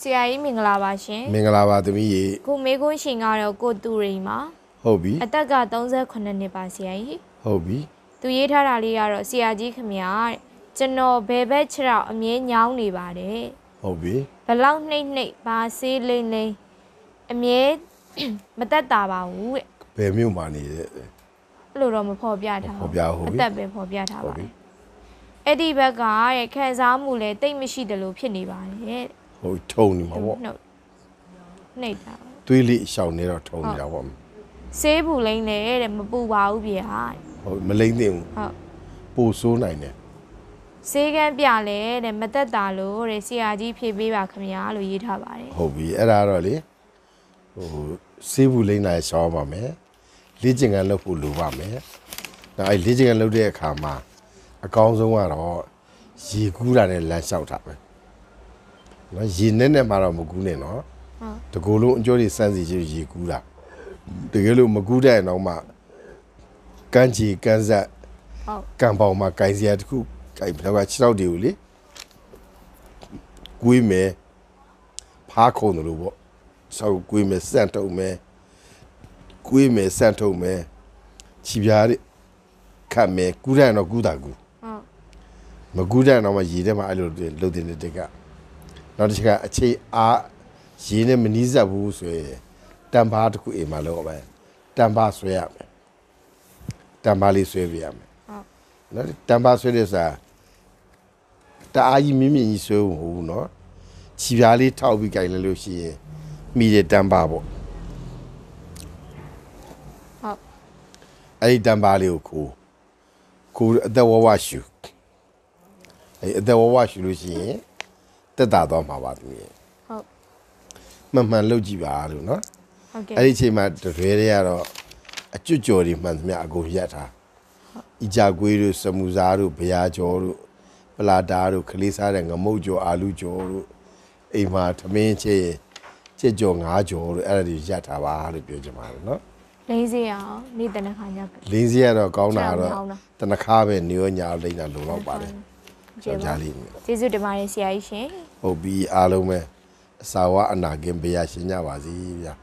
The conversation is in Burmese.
ဆရာကြီးမင်္ဂလာပါရှင်မင်္ဂလာပါသမီးရေခုမေကွန်းရှင်ကတော့ကိုတူရိန်ပါဟုတ်ပြီအသက်က38နှစ်ပါဆရာကြီးဟုတ်ပြီသူရေးထားတာလေးကတော့ဆရာကြီးခမညာတဲ့ကျွန်တော်ဘယ်ဘက်ခြေထောက်အမြဲညောင်းနေပါတယ်ဟုတ်ပြီဘလောက်နှိမ့်နှိမ့်ဘာဆေးလိမ့်လိမ့်အမြဲမတက်တာပါဘူးတဲ့ဘယ်မြို့မှာနေလဲအဲ့လိုတော့မဖော်ပြထားဖော်ပြဟုတ်ပြီအသက်ပဲဖော်ပြထားဟုတ်ပါတပြီယ်အဲ့ဒီဘက်ကတဲ့ခံစားမှုလည်းတိတ်မရှိတယ်လို့ဖြစ်နေပါတယ်တဲ့ ဟုတ်ထုံနေမှာပေါ့နှုတ်နှိမ့်တာပါသွေးလေးရှောင်နေတော့ထုံနေတာပေါ့ဆေးဘူးလိမ့်လေတဲ့မပူပါဘူးဗျာတဲ့ဟုတ်မလိမ့်သင့်ဘူးဟုတ်ပိုဆိုးနိုင်တယ်ဆေးကန်းပြလဲတဲ့မသက်တာလို့တဲ့ဆရာကြီးဖြေပေးပါခင်ဗျာလို့ရေးထားပါတယ်ဟုတ်ပြီအဲ့ဒါတော့လေဟိုစေးဘူးလိမ့်နိုင်ရှောင်းပါမယ်လေ့ကျင့်ခန်းလုပ်ဖို့လိုပါမယ်ဒါအဲ့လေ့ကျင့်ခန်းလုပ်တဲ့အခါမှာအကောင်းဆုံးကတော့ရေကူးတာနဲ့လမ်းလျှောက်တာပဲ နော်ရေနဲ့နဲ့မှတော့မကူးနဲ့နော်ဟုတ်တကူလုံးအကျိုးတွေစမ်းစီချင်ရေကူးတာတကယ်လို့မကူးတဲ့ရင်တော့မှကန်းချီကန်းဆက်ဟုတ်ကံပေါင်မှာကြိုင်စရာတစ်ခုကြိုင်တော့က6တောက်တွေကိုလေကွေးမယ်ဖားခုံတယ်လို့ပေါ့ဆောက်ကွေးမယ်စန့်တုံမယ်ကွေးမယ်စန့်ထုံမယ်ခြိပြားတွေခတ်မယ်ကူးတဲ့ရင်တော့ကူးတာကူးဟုတ်မကူးတဲ့ရင်တော့မှရေထဲမှာအဲ့လိုလှုပ်တဲ့တက်က နောက်တစ်ချက်ကအခြေအားရေနဲ့မနီးစပ်ဘူးဆိုရင်တံပါးတစ်ခုအိမ်မှာလောက်ပဲတံပါးဆွဲရမယ်တံပါးလေးဆွဲပြရမယ်ဟုတ်နော်တံပါဆွဲတဲ့စာတအားကြီးမြင့်မြင့်ကြီးဆွဲဖို့မဟုတ်ဘူးနော်ခြီပြားလေးထောက်ပြီးကြိုင်လိုက်လို့ရှိရင်မိတဲ့တံပါပေါ့ဟုတ်အဲ့ဒီတံပါလေးကိုခိုးခိုးအသက်ဝဝရှူအဲ့အသက်ဝဝရှူလို့ရှိရင် တက်တာတော့မှာပါသူကြီးဟုတ်မှန်မှန်လုပ်ကြည့်ပါလို့နော်ဟုတ်ကဲ့အဲ့ဒီအချိန်မှာတရွဲတွေကတော့အကျွတ်ကြော်တွေမှန်သမျှအကုန်ရက်ထားအီကြကွေးတို့စမူစားတို့ဗျာကြော်တို့ပလာတာတို့ခလေးစားတဲ့ငမုတ်ကြော်အာလူကြော်တို့အိမ်မှာသမင်းချေချစ်ကြော်ငါးကြော်တို့အဲ့ဒါတွေရက်ထားပါလို့ပြောချင်ပါတယ်နော်လိမ့်စေအောင်နေ့တနခါညကလင်းစီကတော့ကောင်းတာကတော့ကောင်းတာတနခါပဲနေရောညာလိမ့်တာလုံတော့ပါတယ်ကျေးကြောက်ဇူးကြလေးနဲ့ ကျေးဇူးတင်ပါတယ်ဆရာကြီးရှင်ဟုတ်ပြီအားလုံးပဲအစာဝအနာကင်ပေးရရှင်းကြပါစီဗျာ